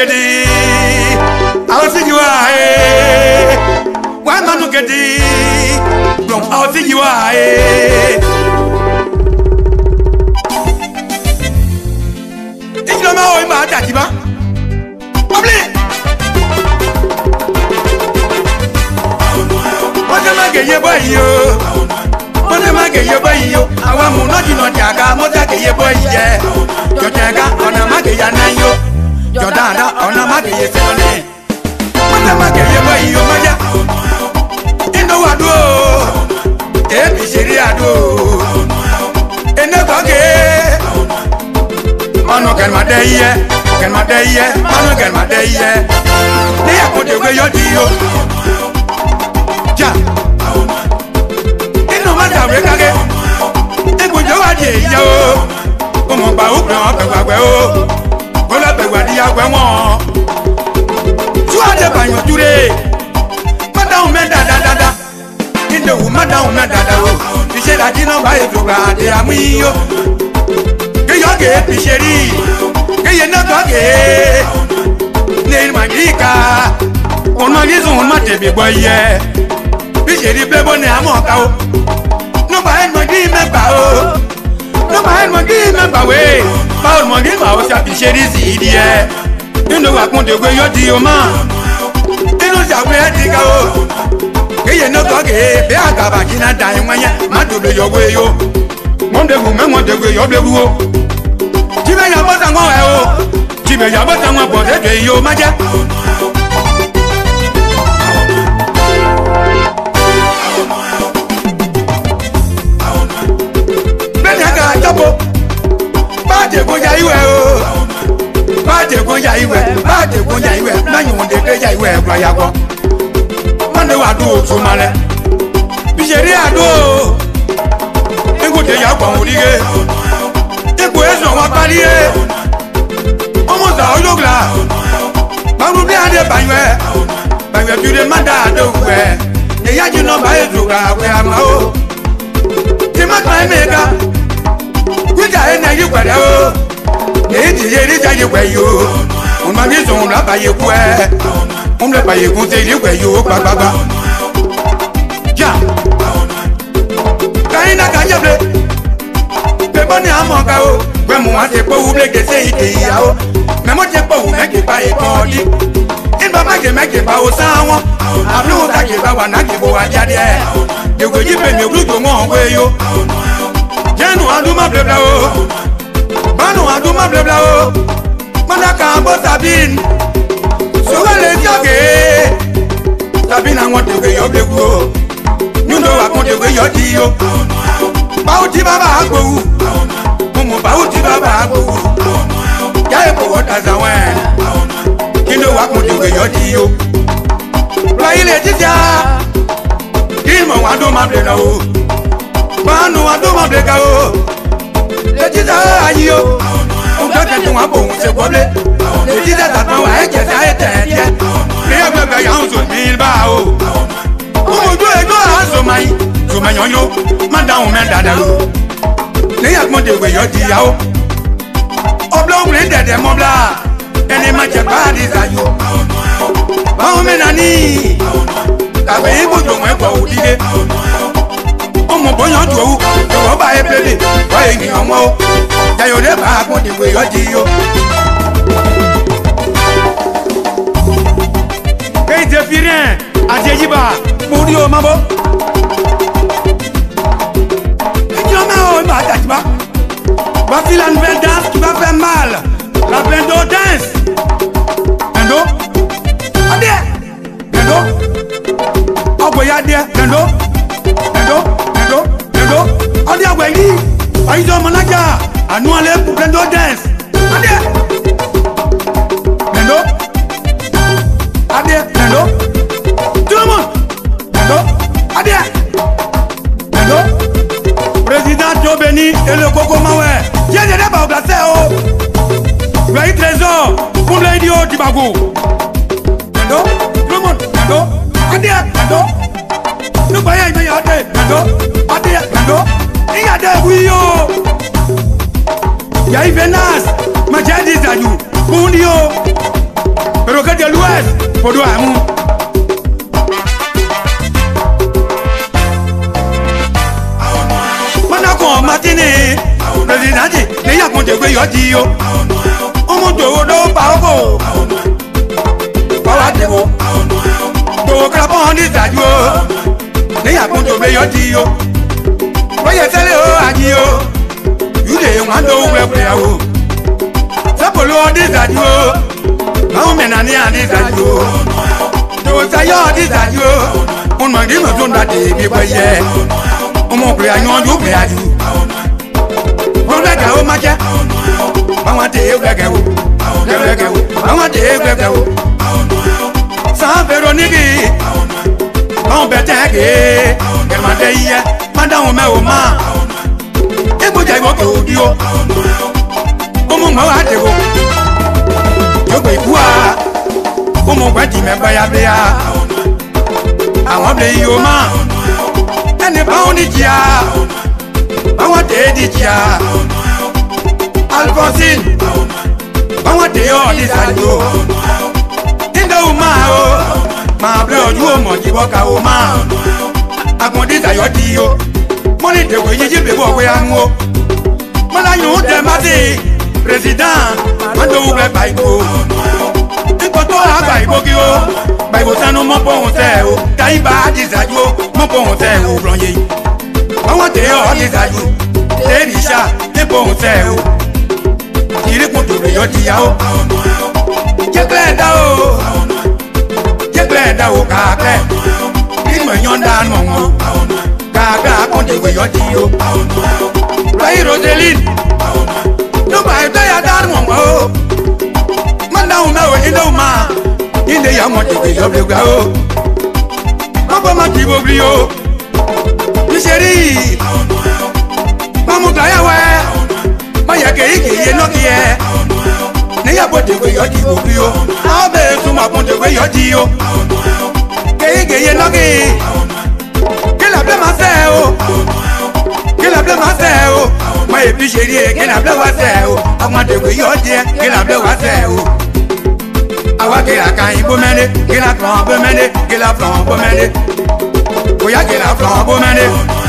gidi àwọn sì yíwá ẹ wàá mánú gidi gbọ̀n àwọn sì yíwá ẹ. ìjìnlẹ̀ máa wọ ìmọ̀ àdàjì bá. ọ̀bìlì. mọ́tẹ́ má gèyè báyìí o mọ́tẹ́ má gèyè báyìí o àwọn amúnájìnà jàgá mọ́tẹ́ gèyè báyìí jẹ́ jọ̀jẹ̀ká ọ̀nà má gèyà náà yọ ọ̀dọ̀ dáadáa ọ̀nà mádìyẹ sí ọ̀nẹ́ mọ́tà má kẹ̀yẹ bọ́ iye ọmọ yá inú wa dúró èmi ṣeré àdó enégbọ́gé ọ̀nà kẹ̀mọ́dé yẹ kẹ̀mọ́dé yẹ ọ̀nà kẹ̀mọ́dé yẹ ní àkójọpé yọ di yó jà inú mọ́tà wé kágé egbòjó wa di èyí yá o ọmọ gbà ó gbà wọn pẹ̀pẹ̀ pẹ̀ o. mwiyo keyoge pisheri keyenogoge nenimagika onmagizunmatebigbɔye pisheri bebo ne amɔkawo nobaenmagi mɛgbawo nobaenmagi mɛgbawe paolmɔgi mawo sapisheri ziidiɛ ninowakundogo yodiyoma inú ìyàwó ẹ ti ga o kéye ní tọ́gì bí àgàbà jìnnà dà ìwọ̀nyẹn má dòdò yọ̀wé yó mɔndegu mɛmɔndegu yɔblewu o jimeya bɔta ŋɔ ɛ o jimeya bɔta ŋɔ bɔn edo yi o ma jɛ. bẹ́ẹ̀ni a kà jọ́pọ̀ bá a dẹ̀kun ya iwẹ̀ o bá a dẹ̀kun ya iwẹ̀ bá a dẹ̀kun ya iwẹ̀ lẹ́yìn òǹdẹ̀kẹ́ ya iwẹ̀ ẹ̀kọ́ ya kọ́ mọ́ndé wa dùn òtún ma bìṣẹ̀rí àdó te ya gbọ̀n orí ye ipò èso wọn parí ye ọmọ sà ọjọ́ gbà bàbá bí adé bàyọ̀ ẹ̀ bàyọ̀ bí de má dáa dé òkú ẹ̀ ne yá jìnnà báyìí tó ra àwẹ̀ àmà o tí má kàn mí ká wíjà ẹ̀ náà yí pẹ̀lẹ́ o èyí ti yé ní jáde pẹ̀ yìí o ọmọ mi sùn lábàyè kú ẹ̀ ń lè bàyè kú sí ìlú pẹ̀ yìí o gbàgbàgbà. anyị na-aka anya bre pebo na ama o gwe mụ nwa tekpowu blegete ike ya o memo tekpowu mekepa ikpe ọdị ịba mage mekepa ụsa anwụ abụrụ ụta keba wa na kebo wa ya dị egwe jipe mi oglugo nwa ọgwa eyo jenu aduma blebla o banu aduma blebla o mana ka agbo sabin sowele jọge sabin àwọn tèwe yọ blegwu o nyundo wa kún tèwe yọ di yo bawo ti bàbá agbowu mumu bawo ti bàbá agbowu jáde mo wọ daza wẹ́n kí ló wà kún jòkè yọ di yó lọ ilé títí a kí mọ̀ wá dó o pàánù wá dó má bẹ̀rẹ̀ ká o létí tá a o òkè tẹ̀tù wá bò ń ṣe gbọ́lé létí tá a tàn wá ẹ̀jẹ̀ tá a tẹ̀ ẹ̀ jẹ́ ní ẹgbẹ́ bẹ̀ yà ń sọ ní bá o kó ojú ẹjọ́ à ń sọ máa yí oṣù mẹ́yànjú má dáhùn mẹ́ta dẹ̀rù lẹ́yìn àgbọ̀ndé ìwé yọ di ìyàwó ọ̀bùlọ̀ obìnrin dẹ̀dẹ̀ mọ́bla ẹni má jẹ báàdì ìsàyò báwọn mẹ́ta ní tàbí ibùdó wọn ẹ̀kọ́ òdìdé ọmọ bọ́yàn tó owó ìwọ́ bá yẹ pélé wọ́n ènìyàn wọn o jayọ̀dé bá àgbọ̀ndé ìwé yọ di ìyó. kéde fi rẹ̀ àti èyí bá mo rí o má bọ́. Voici la nouvelle danse qui va faire mal. La Bendo dance. Bendo. Adé. Bendo. Ogoye adé. Bendo. Bendo. Bendo. Bendo. Adé Ogoye. Ayizo nous Anu pour Bendo dance. béni et le coco mawɛ diɲɛ de ne b'aw bila sɛ o wɛyi trésor kunle di o dibago nando tulomɔ nando adiɛ nando nugbaya ɲɛ yɛ ɔdɛ nando adiɛ nando iya de wuyi o yayi venas majɛ di zaju kundi o perroquet de l'ouest podo amu. bátìní pẹ̀sìdájì níyàgùn jẹ̀gbẹ́ yọ jí o ọmọ jòwó ló bá ọ bò bàbá jẹ̀wọ́ jòwó kálábọ̀ ní ìdájú o níyàgùn jẹ̀gbẹ́ yọ jí o lóye tẹ́lẹ̀ o àjí o yúdẹ̀ wọn tó wẹ̀ pẹ̀ o sẹ́pọ̀lù ọ ní ìdájú o báwọn mẹ́nà ní àní ìdájú o jòwó sayọ́ ní ìdájú o ọmọ ìdí mọ̀tò ń dàdé ibi pẹ́ yẹ ọmọkùnrin àyànjú pẹ̀ omega omake àwọn tẹ ewúrẹ́gẹ̀ wo ewúrẹ́gẹ̀ wo àwọn tẹ ewúrẹ́gẹ̀ wo san veroniki àwọn bẹ̀tẹ̀ ké kẹmàdé yíyẹ mádàwọn mẹ́wò má egbòjà ìwọ kò di o kómú mọ́ wá dé o yóò ikú wa kómú gbẹ́jì mẹ́gbẹ́ ya bẹ́yà àwọn bẹ̀ yìí o má ẹnì báwọn ní jìyà. Adija Alphonsine báwọn dé ọ́ ní sàlùwò nígbàwó máa o máa bẹ ojú ọmọ jíbọ́ ká o máa àgùndí tayọ̀ di o mo ní dèwò yíyí bèbò ọ̀wé ahun o mo láyùn ún dẹ̀ máa dé president wọ́n tó wúwẹ́ báyìí o nípa tó a bá ìgbógi o bá ìwò sanu mọ́ pọ̀hún tẹ̀ o dáyìí bá a ti ṣáájú o mọ́ pọ̀hún tẹ̀ o rọ̀ yẹn àwọn tẹ̀ ọ́ ti ṣáájú gbóhùn tẹ́ ẹ o ìrìkùn dòdò yọ di yàwó jẹ́ pé ẹ dá o jẹ́ pé ẹ dá o kàkẹ́ ìmọ̀ yàn dá nù kàkẹ́ akọ́ndẹ̀wé yọ di o lọ́yìn roseline dùgbà ẹgbẹ́ yà dá nù wọn o mẹ́wọ̀ ilé o máa ilé yà mọ̀ dèwé yọ gbẹgbẹ́ o mọ́gbọ́n má ti bọ̀ bí o. yẹ níyàbọ̀ dèwé yọjí òbí o ọbẹ̀ túmọ̀ kún dèwé yọjí o gèyégèyé lọ́gì kílà bẹ́ẹ̀ ma fẹ́ o kílà bẹ́ẹ̀ ma fẹ́ o mọ èbí ṣe rí ẹ kílà bẹ́ẹ̀ wá fẹ́ o ọmọ dèwé di ẹ kílà bẹ́ẹ̀ wa fẹ́ o àwa kílà kan yín bómẹ́lé kílà kan bómẹ́lé kílà kan bómẹ́lé bóyá kílà kan bómẹ́lé.